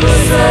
Crusoe.